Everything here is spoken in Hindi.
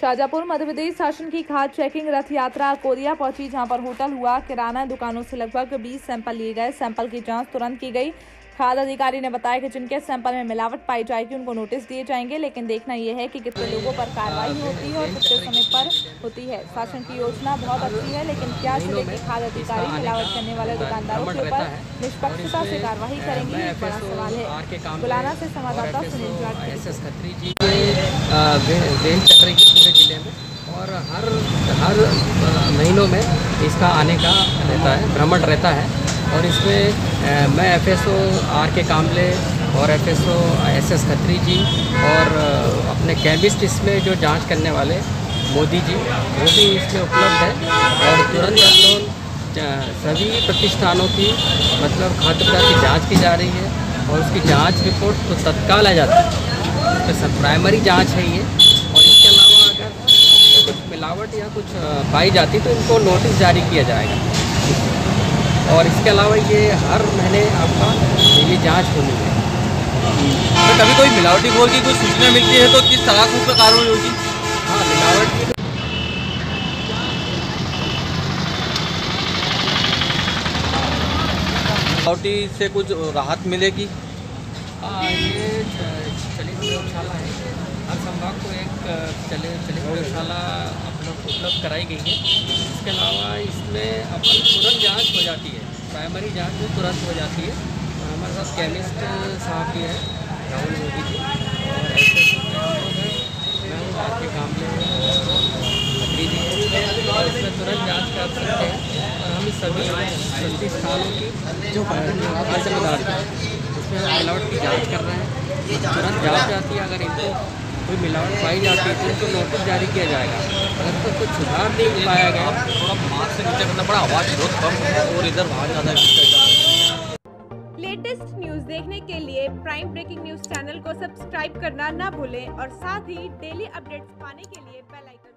शाजापुर मध्य प्रदेश शासन की खाद चेकिंग रथ यात्रा कोरिया पहुँची, जहाँ पर होटल हुआ। किराना दुकानों से लगभग 20 सैंपल लिए गए। सैंपल की जाँच तुरंत की गई। खाद अधिकारी ने बताया कि जिनके सैंपल में मिलावट पाई जाएगी उनको नोटिस दिए जाएँगे लेकिन देखना यह है कि कितने लोगों पर कार्रवाई होती है और कितने समय पर होती है। शासन की योजना बहुत अच्छी है लेकिन क्या ज़िले के खाद अधिकारी मिलावट करने वाले दुकानदारों के ऊपर निष्पक्षता से कार्रवाई करेंगे बड़ा सवाल है। बुलाना से संवाददाता सुनील जाट पूरे ज़िले में और हर हर महीनों में इसका आने का रहता है भ्रमण रहता है। और इसमें मैं F S O R K Kamle और F S O S S Khatri ji और अपने केमिस्ट इसमें जो जाँच करने वाले मोदी जी, वो भी इसमें उपलब्ध है और तुरंत लोग सभी प्रतिष्ठानों की मतलब खाद्य पदार्थ की जाँच की जा रही है और उसकी जाँच रिपोर्ट तो तत्काल आ जाती है। तो सब प्राइमरी जाँच है ये और इसके अलावा अगर कुछ मिलावट या कुछ पाई जाती तो इनको नोटिस जारी किया जाएगा। और इसके अलावा ये हर महीने आपका डेली जाँच होनी है। तो कभी कोई मिलावटी घोल की कोई सूचना मिलती है तो किस तरह से उसका कार्रवाई होगी हाँ मिलावट मिलावटी से कुछ राहत मिलेगी? हाँ ये है। हर संभाग को एक चले चलित प्रयोगशाला उपलब्ध उपलब्ध कराई गई है। इसके अलावा इसमें अपन तुरंत जाँच हो जाती है। प्राइमरी जाँच भी तुरंत हो जाती है। हमारे साथ केमिस्ट साहब भी हैं, राहुल मोदी जी। और ऐसे मैं हूँ आर के कामले खत्री जी। और इसमें तुरंत जाँच कर सकते हैं। और हम सभी प्रतिष्ठानों की जो है, उसमें मिलावट की जाँच कर रहे हैं। तुरंत जाँच जाती है, अगर इनको कोई मिलावट पाई जाती है तो नोटिस जारी किया जाएगा। अगर तो कुछ सुधार नहीं पाया गया थोड़ा मास्क से नीचे करना पड़ा आवाज़ बहुत कम है और इधर वहाँ ज़्यादा लेटेस्ट न्यूज़ देखने के लिए प्राइम ब्रेकिंग न्यूज़ चैनल को सब्सक्राइब करना ना भूलें और साथ ही डेली अपडेट्स पाने के लिए बेल आइकन